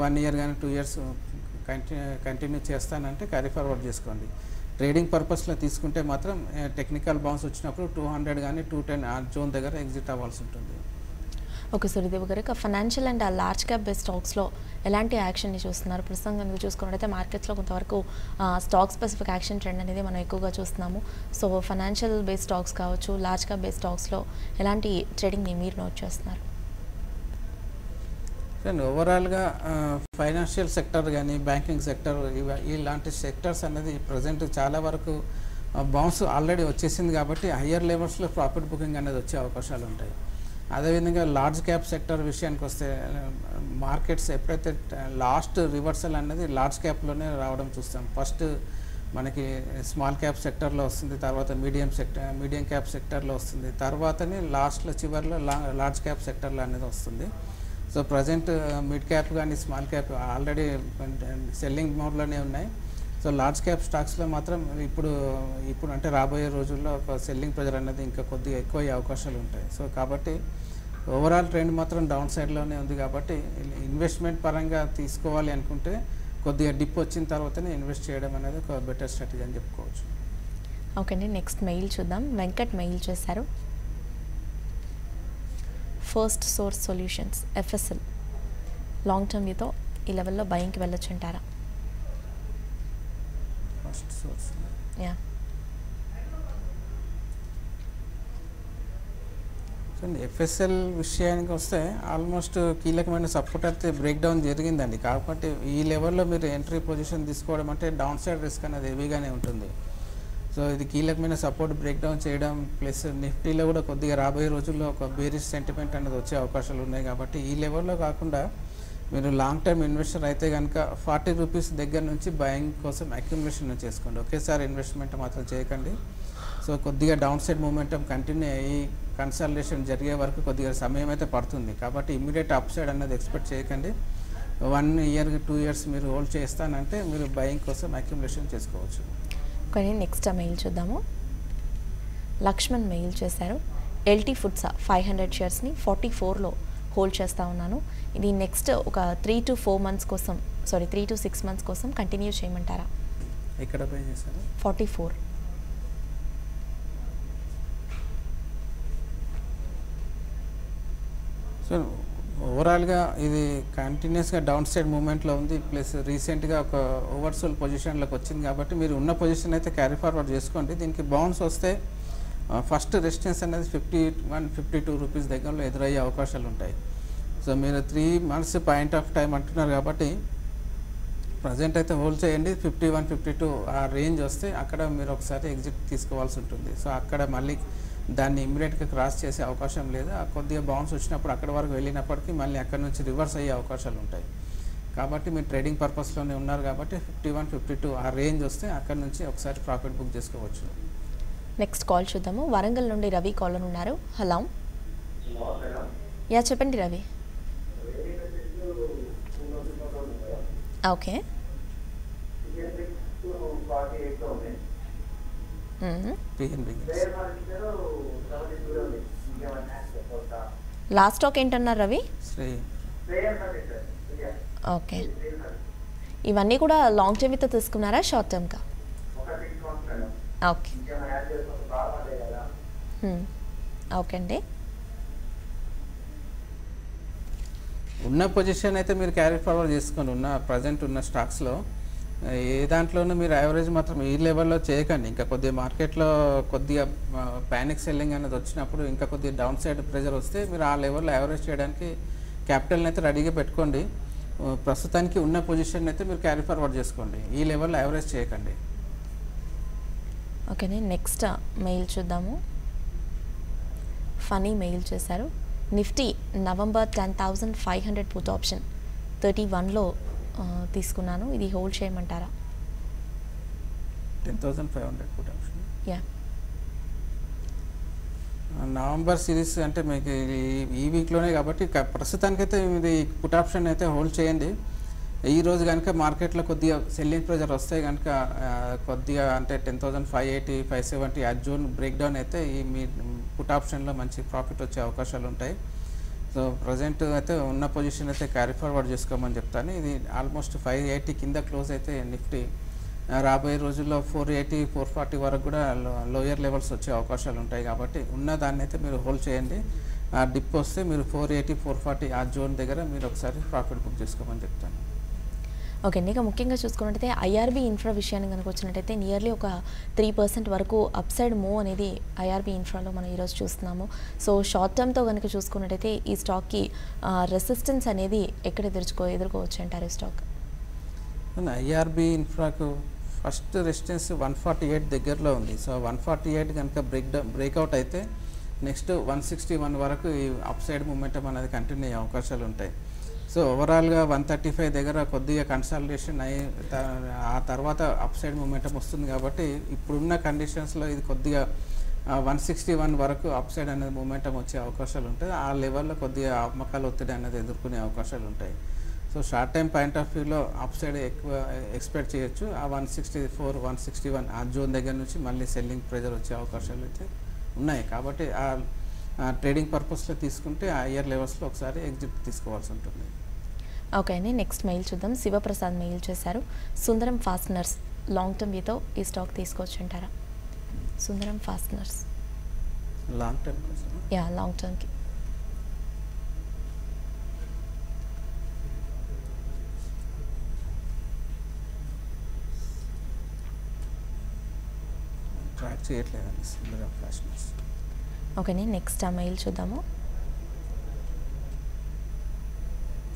వన్ ఇయర్ కానీ టూ ఇయర్స్ కంటిన్యూ కంటిన్యూ చేస్తానంటే క్యారీ ఫార్వర్డ్ చేసుకోండి. ట్రేడింగ్ పర్పస్లో తీసుకుంటే మాత్రం టెక్నికల్ బౌన్స్ వచ్చినప్పుడు టూ హండ్రెడ్ కానీ టూ టెన్ ఆ జోన్ దగ్గర ఎగ్జిట్ అవ్వాల్సి ఉంటుంది. ఓకే సూర్యదేవ్ గారు. ఇక ఫైనాన్షియల్ అండ్ ఆ లార్జ్ క్యాప్ బేస్ స్టాక్స్లో ఎలాంటి యాక్షన్ని చూస్తున్నారు? ప్రస్తుతం కనుక చూసుకున్నట్టయితే మార్కెట్స్లో కొంతవరకు స్టాక్ స్పెసిఫిక్ యాక్షన్ ట్రెండ్ అనేది మనం ఎక్కువగా చూస్తున్నాము. సో ఫైనాన్షియల్ బేస్ స్టాక్స్ కావచ్చు లార్జ్ క్యాప్ బేస్ స్టాక్స్లో ఎలాంటి ట్రేడింగ్ని మీరు నోట్ చేస్తున్నారు? అండ్ ఓవరాల్గా ఫైనాన్షియల్ సెక్టర్ కానీ బ్యాంకింగ్ సెక్టర్ ఇలాంటి సెక్టర్స్ అనేది ప్రజెంట్ చాలా వరకు బౌన్స్ ఆల్రెడీ వచ్చేసింది కాబట్టి హయ్యర్ లెవెల్స్లో ప్రాఫిట్ బుకింగ్ అనేది వచ్చే అవకాశాలు ఉంటాయి. అదేవిధంగా లార్జ్ క్యాప్ సెక్టర్ విషయానికి వస్తే మార్కెట్స్ ఎప్పుడైతే లాస్ట్ రివర్సల్ అనేది లార్జ్ క్యాప్లోనే రావడం చూస్తాం. ఫస్ట్ మనకి స్మాల్ క్యాప్ సెక్టర్లో వస్తుంది తర్వాత మీడియం సెక్టర్ మీడియం క్యాప్ సెక్టర్లో వస్తుంది. తర్వాతనే లాస్ట్లో చివరిలో లా లార్జ్ క్యాప్ సెక్టర్లో అనేది వస్తుంది. సో ప్రజెంట్ మిడ్ క్యాప్ కానీ స్మాల్ క్యాప్ ఆల్రెడీ సెల్లింగ్ మోడ్లోనే ఉన్నాయి. సో లార్జ్ క్యాప్ స్టాక్స్లో మాత్రం ఇప్పుడు ఇప్పుడు అంటే రాబోయే రోజుల్లో ఒక సెల్లింగ్ ప్రెజర్ అనేది ఇంకా కొద్దిగా ఎక్కువ అయ్యే అవకాశాలు ఉంటాయి. సో కాబట్టి ఓవరాల్ ట్రెండ్ మాత్రం డౌన్ సైడ్లోనే ఉంది కాబట్టి ఇన్వెస్ట్మెంట్ పరంగా తీసుకోవాలి అనుకుంటే కొద్దిగా డిప్ వచ్చిన తర్వాతనే ఇన్వెస్ట్ చేయడం అనేది ఒక బెటర్ స్ట్రాటజీ అని చెప్పుకోవచ్చు. ఓకే అండి నెక్స్ట్ మెయిల్ చూద్దాం. వెంకట్ మెయిల్ చేశారు. First source solutions FSL long term వ్యూతో ఈ లెవెల్లో బయింగ్కి వెళ్ళొచ్చు అంటారా? ఫస్ట్ సోర్స్ యా ఎఫ్ఎస్ఎల్ విషయానికి వస్తే ఆల్మోస్ట్ కీలకమైన సపోర్ట్ అయితే బ్రేక్ డౌన్ జరిగిందండి. కాబట్టి ఈ లెవెల్లో మీరు ఎంట్రీ పొజిషన్ తీసుకోవడం అంటే డౌన్ సైడ్ రిస్క్ అనేది హెవీగానే ఉంటుంది. సో ఇది కీలకమైన సపోర్ట్ బ్రేక్ డౌన్ చేయడం ప్లస్ నిఫ్టీలో కూడా కొద్దిగా రాబోయే రోజుల్లో ఒక బేరిష్ సెంటిమెంట్ అనేది వచ్చే అవకాశాలు ఉన్నాయి కాబట్టి ఈ లెవెల్లో కాకుండా మీరు లాంగ్ టర్మ్ ఇన్వెస్టర్ అయితే కనుక ఫార్టీ రూపీస్ దగ్గర నుంచి బయింగ్ కోసం అక్యుమిలేషన్ చేసుకోండి. ఒకేసారి ఇన్వెస్ట్మెంట్ మాత్రం చేయకండి. సో కొద్దిగా డౌన్ సైడ్ మూమెంటం కంటిన్యూ అయ్యి కన్సల్టేషన్ జరిగే వరకు కొద్దిగా సమయం అయితే పడుతుంది. కాబట్టి ఇమీడియట్ అప్ సైడ్ అనేది ఎక్స్పెక్ట్ చేయకండి. వన్ ఇయర్ టూ ఇయర్స్ మీరు హోల్డ్ చేస్తానంటే మీరు బయింగ్ కోసం అక్యుమిలేషన్ చేసుకోవచ్చు. కానీ నెక్స్ట్ మెయిల్ చూద్దాము. లక్ష్మణ్ మెయిల్ చేశారు. ఎల్టీ ఫుడ్స్ ఫైవ్ హండ్రెడ్ షేర్స్ని ఫార్టీ ఫోర్లో హోల్డ్ చేస్తూ ఉన్నాను. ఇది నెక్స్ట్ ఒక త్రీ టు ఫోర్ మంత్స్ కోసం sorry three to six months కోసం కంటిన్యూ చేయమంటారా? ఎక్కడ పే చేశారు? ఫార్టీ ఫోర్ సో ఓవరాల్గా ఇది కంటిన్యూస్గా డౌన్ సైడ్ మూమెంట్లో ఉంది. ప్లస్ రీసెంట్గా ఒక ఓవర్సోల్ పొజిషన్లోకి వచ్చింది కాబట్టి మీరు ఉన్న పొజిషన్ అయితే క్యారీ ఫార్వర్డ్ చేసుకోండి. దీనికి బౌన్స్ వస్తే ఫస్ట్ రెసిస్టెన్స్ అనేది fifty one fifty two rupees దగ్గరలో ఎదురయ్యే అవకాశాలు ఉంటాయి. సో మీరు three months point of time అంటున్నారు కాబట్టి ప్రజెంట్ అయితే హోల్డ్ చేయండి. ఫిఫ్టీ వన్ ఫిఫ్టీ టూ ఆ రేంజ్ వస్తే అక్కడ మీరు ఒకసారి ఎగ్జిట్ తీసుకోవాల్సి ఉంటుంది. సో అక్కడ మళ్ళీ దాన్ని ఇమ్మీడియట్గా క్రాస్ చేసే అవకాశం లేదు. ఆ కొద్దిగా బౌన్స్ వచ్చినప్పుడు అక్కడి వరకు వెళ్ళినప్పటికీ మళ్ళీ అక్కడ నుంచి రివర్స్ అయ్యే అవకాశాలు ఉంటాయి. కాబట్టి మీరు ట్రేడింగ్ పర్పస్లోనే ఉన్నారు కాబట్టి ఫిఫ్టీ వన్ ఫిఫ్టీ టూ ఆ రేంజ్ వస్తే అక్కడ నుంచి ఒకసారి ప్రాఫిట్ బుక్ చేసుకోవచ్చు. నెక్స్ట్ కాల్ చూద్దాము. వరంగల్ నుండి రవి కాలర్ ఉన్నారు. హలో. యా చెప్పండి రవి. ఓకే. లాస్ట్ స్టాక్ ఏంటన్నారు రవి? శ్రీ. ఓకే. ఇవన్నీ కూడా లాంగ్ టర్మ్ విత్ తీసుకున్నారా షార్ట్ టర్మ్గా ఓకే. ఓకే అండి. ఉన్న పొజిషన్ అయితే మీరు క్యారీ ఫార్వర్డ్ చేసుకోండి. ఉన్న ప్రజెంట్ ఉన్న స్టాక్స్లో ఏ దాంట్లోనూ మీరు యావరేజ్ మాత్రం ఈ లెవెల్లో చేయకండి. ఇంకా కొద్దిగా మార్కెట్లో కొద్దిగా ప్యానిక్ సెల్లింగ్ అనేది వచ్చినప్పుడు ఇంకా కొద్దిగా డౌన్ సైడ్ ప్రెజర్ వస్తే మీరు ఆ లెవెల్లో యావరేజ్ చేయడానికి క్యాపిటల్ని అయితే రెడీగా పెట్టుకోండి. ప్రస్తుతానికి ఉన్న పొజిషన్ అయితే మీరు క్యారీ ఫార్వర్డ్ చేసుకోండి. ఈ లెవెల్లో యావరేజ్ చేయకండి. ఓకేనే నెక్స్ట్ మెయిల్ చూద్దాము. ఫనీ మెయిల్ చేశారు. Nifty November ten thousand five hundred put option thirty వన్లో తీసుకున్నాను. ఇది హోల్డ్ చేయమంటారా? Ten thousand five hundred put option. Yeah. November series అంటే మీకు ఈ- వీక్లోనే కాబట్టి ప్రస్తుతానికైతే ఇది పుట్ ఆప్షన్ అయితే హోల్డ్ చేయండి. ఈ రోజు కనుక మార్కెట్లో కొద్దిగా సెల్లింగ్ ప్రెజర్ వస్తే కనుక కొద్దిగా అంటే ten thousand five eighty five seventy ఆ జోన్ బ్రేక్ డౌన్ అయితే ఈ మీ పుట్ ఆప్షన్లో మంచి ప్రాఫిట్ వచ్చే అవకాశాలు ఉంటాయి. సో ప్రజెంట్ అయితే ఉన్న పొజిషన్ అయితే క్యారీ ఫార్వర్డ్ చేసుకోమని చెప్తాను. ఇది ఆల్మోస్ట్ ఫైవ్ ఎయిటీ కింద క్లోజ్ అయితే నిఫ్టీ రాబోయే రోజుల్లో ఫోర్ ఎయిటీ ఫోర్ ఫార్టీ వరకు కూడా లోయర్ లెవెల్స్ వచ్చే అవకాశాలు ఉంటాయి కాబట్టి ఉన్న దాన్ని అయితే మీరు హోల్డ్ చేయండి. ఆ డిప్ వస్తే మీరు ఫోర్ ఎయిటీ ఫోర్ ఫార్టీ ఆ జోన్ దగ్గర మీరు ఒకసారి ప్రాఫిట్ బుక్ చేసుకోమని చెప్తాను. ఓకే అండి ఇక ముఖ్యంగా చూసుకున్నట్టయితే ఐఆర్బీ ఇన్ఫ్రా విషయాన్ని కనుక వచ్చినట్టయితే నియర్లీ ఒక త్రీ పర్సెంట్ వరకు అప్ సైడ్ మూవ్ అనేది ఐఆర్బీ ఇన్ఫ్రాలో మనం ఈరోజు చూస్తున్నాము. సో షార్ట్ టర్మ్తో కనుక చూసుకున్నట్టయితే ఈ స్టాక్కి రెసిస్టెన్స్ అనేది ఎక్కడ ఎదుర్చుకో ఎదుర్కోవచ్చు అంటారు ఈ stock IRB ఇన్ఫ్రాకు first resistance one forty eight దగ్గరలో ఉంది. సో వన్ ఫార్టీ ఎయిట్ కనుక బ్రేక్ డౌన్ బ్రేక్అవుట్ అయితే నెక్స్ట్ వన్ సిక్స్టీ వన్ వరకు ఈ అప్ సైడ్ మూమెంటం అనేది కంటిన్యూ అయ్యే అవకాశాలు ఉంటాయి. సో ఓవరాల్గా వన్ థర్టీ ఫైవ్ దగ్గర కొద్దిగా కన్సల్టేషన్ అయ్యి ఆ తర్వాత అప్ సైడ్ మూమెంటం వస్తుంది కాబట్టి ఇప్పుడున్న కండిషన్స్లో ఇది కొద్దిగా వన్ సిక్స్టీ వన్ వరకు అప్ సైడ్ అనేది మూమెంటం వచ్చే అవకాశాలు ఉంటాయి. ఆ లెవెల్లో కొద్దిగా అమ్మకాల ఒత్తిడి అనేది ఎదుర్కొనే అవకాశాలు ఉంటాయి. So short time point of వ్యూలో అప్ సైడ్ ఎక్కువ ఎక్స్పెక్ట్ చేయొచ్చు. ఆ one sixty four one sixty one ఆ జోన్ దగ్గర నుంచి మళ్ళీ సెల్లింగ్ ప్రెజర్ వచ్చే అవకాశాలు అయితే ఉన్నాయి. కాబట్టి ఆ ట్రేడింగ్ పర్పస్లో తీసుకుంటే ఆ ఇయర్ లెవెల్స్లో ఒకసారి ఎగ్జిట్ తీసుకోవాల్సి ఉంటుంది. ఓకే అండి నెక్స్ట్ మెయిల్ చూద్దాం. శివప్రసాద్ మెయిల్ చేశారు. సుందరం ఫాస్ట్నర్స్ లాంగ్ టర్మ్ వ్యూతో ఈ స్టాక్ తీసుకోవచ్చు అంటారా Sundaram fasteners. Long term yeah long టర్మ్కి track చేయట్లేదండి సుందరం ఫ్యాషనర్స్ ఓకేనే నెక్స్ట్ ఆ మెయిల్ చూద్దాము.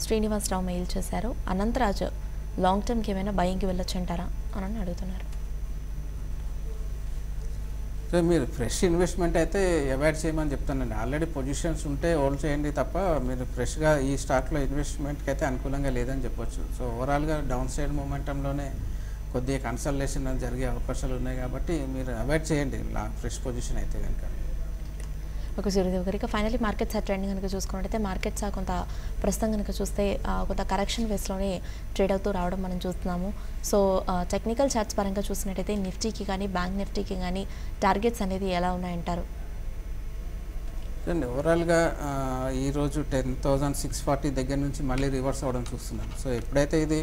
శ్రీనివాసరావు మెయిల్ చేశారు. అనంతరాజు లాంగ్ టర్మ్కి ఏమైనా బయింగ్కి వెళ్ళొచ్చు అంటారా అని అడుగుతున్నారు. సో మీరు ఫ్రెష్ ఇన్వెస్ట్మెంట్ అయితే అవాయిడ్ చేయమని చెప్తానండి ఆల్రెడీ పొజిషన్స్ ఉంటే హోల్డ్ చేయండి తప్ప మీరు ఫ్రెష్గా ఈ స్టాక్లో ఇన్వెస్ట్మెంట్కి అయితే అనుకూలంగా లేదని చెప్పొచ్చు. సో ఓవరాల్గా డౌన్ సైడ్ మూమెంటంలోనే కొద్దిగా కన్సల్టేషన్ అనేది జరిగే అవకాశాలు ఉన్నాయి కాబట్టి మీరు అవాయిడ్ చేయండి. ఫ్రెష్ పొజిషన్ అయితే కనుక. ఒక సూర్యదేవ్ గారు ఇక ఫైనలీ మార్కెట్స్ ఆ ట్రెండ్ కనుక చూసుకున్నట్టయితే మార్కెట్స్ ఆ కొంత ప్రస్తుతం కనుక చూస్తే కొంత కరెక్షన్ వేస్లోనే ట్రేడ్ అవుతూ రావడం మనం చూస్తున్నాము. సో టెక్నికల్ చార్ట్స్ పరంగా చూసినట్టయితే నిఫ్టీకి కానీ బ్యాంక్ నిఫ్టీకి కానీ టార్గెట్స్ అనేది ఎలా ఉన్నాయంటారు? చూడండి ఓవరాల్గా ఈరోజు టెన్ థౌజండ్ సిక్స్ ఫార్టీ దగ్గర నుంచి మళ్ళీ రివర్స్ అవ్వడం చూస్తున్నాం సో ఎప్పుడైతే ఇది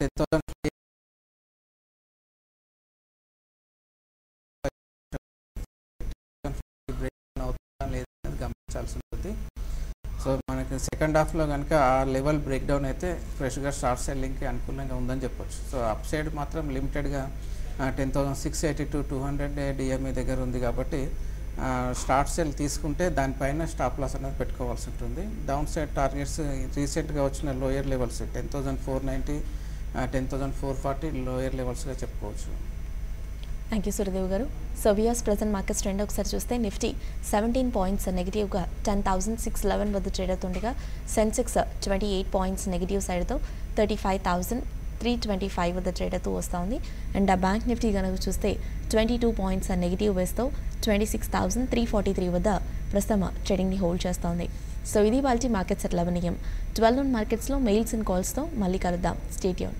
టెన్ థౌజండ్ చాల్సి ఉంటుంది. సో మనకి సెకండ్ హాఫ్లో కనుక ఆ లెవెల్ బ్రేక్ డౌన్ అయితే ఫ్రెష్గా షార్ట్ సెల్లింగ్కి అనుకూలంగా ఉందని చెప్పొచ్చు. సో అప్ సైడ్ మాత్రం లిమిటెడ్గా ten thousand six eighty to two hundred DMA దగ్గర ఉంది కాబట్టి స్టార్ట్ సెల్ తీసుకుంటే దానిపైన స్టాప్ లాస్ అనేది పెట్టుకోవాల్సి ఉంటుంది. డౌన్ సైడ్ టార్గెట్స్ రీసెంట్గా వచ్చిన lower levels ten thousand four ninety ten thousand four forty lower లెవెల్స్గా చెప్పుకోవచ్చు. థ్యాంక్ యూ సూర్యదేవ్ గారు. So viewers present markets trend ఒకసారి చూస్తే నిఫ్టీ సెవెంటీన్ పాయింట్స్ నెగిటివ్గా టెన్ థౌసండ్ సిక్స్ లెవెన్ వద్ద ట్రేడ్ అవుతుండగా Sensex twenty eight points negative సైడ్తో thirty five thousand three twenty five వద్ద trade అవుతూ వస్తూ ఉంది. అండ్ ఆ బ్యాంక్ నిఫ్టీ కనుక చూస్తే ట్వంటీ టూ పాయింట్స్ నెగిటివ్ వేస్తూ twenty six thousand three forty three వద్ద ప్రస్తుతం ట్రేడింగ్ని హోల్డ్ చేస్తోంది. సో ఇది వాళ్ళ మార్కెట్స్ అట్ లెవెన్ ట్వెల్వ్ మార్కెట్స్లో మెయిల్స్ అండ్ కాల్స్తో మళ్ళీ కలుద్దాం. Stay tuned